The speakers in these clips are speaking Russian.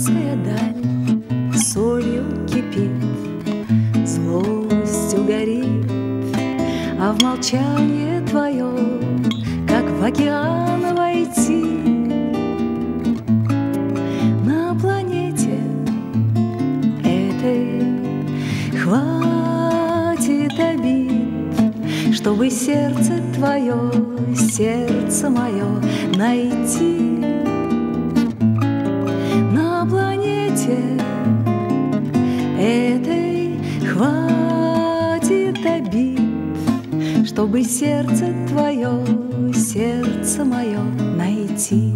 Узкая даль солью кипит, злостью горит, А в молчание твое, как в океан войти. На планете этой хватит обид, Чтобы сердце твое, сердце мое найти. Хватит обид, чтобы сердце твое, сердце мое найти.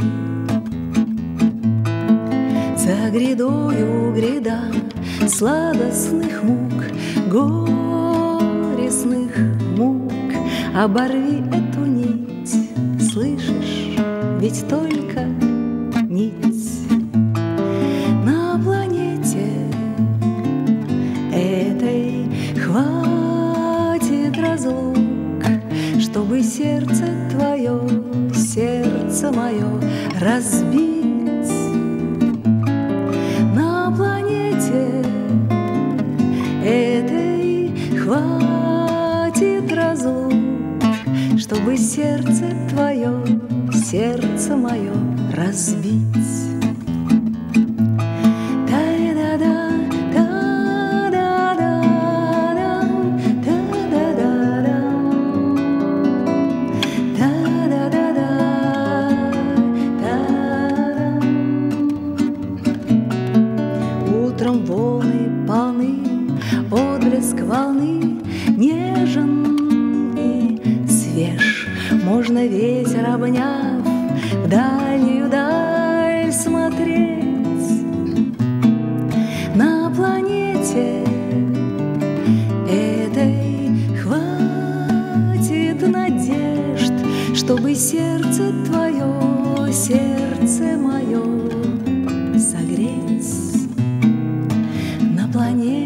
За грядою гряда сладостных мук, горестных мук, оборви эту нить, слышишь, ведь только хватит разлук, чтобы сердце твое, сердце мое разбить. На планете этой хватит разлук, чтобы сердце твое, сердце мое разбить. Волны нежен и свеж. Можно ветер обняв, в дальнюю даль смотреть. На планете этой хватит надежд, чтобы сердце твое, сердце мое согреть. На планете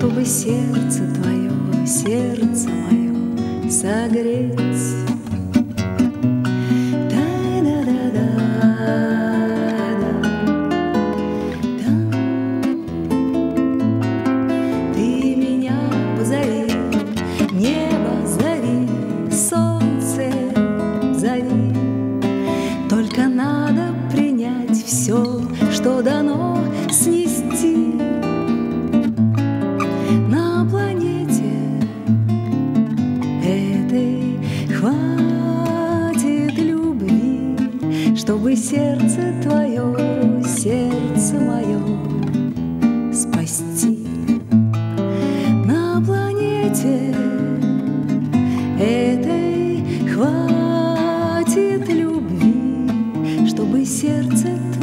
чтобы сердце твое, сердце мое согреть. Ты меня чтобы сердце твое, сердце мое спасти. На планете этой хватит любви, чтобы сердце твое,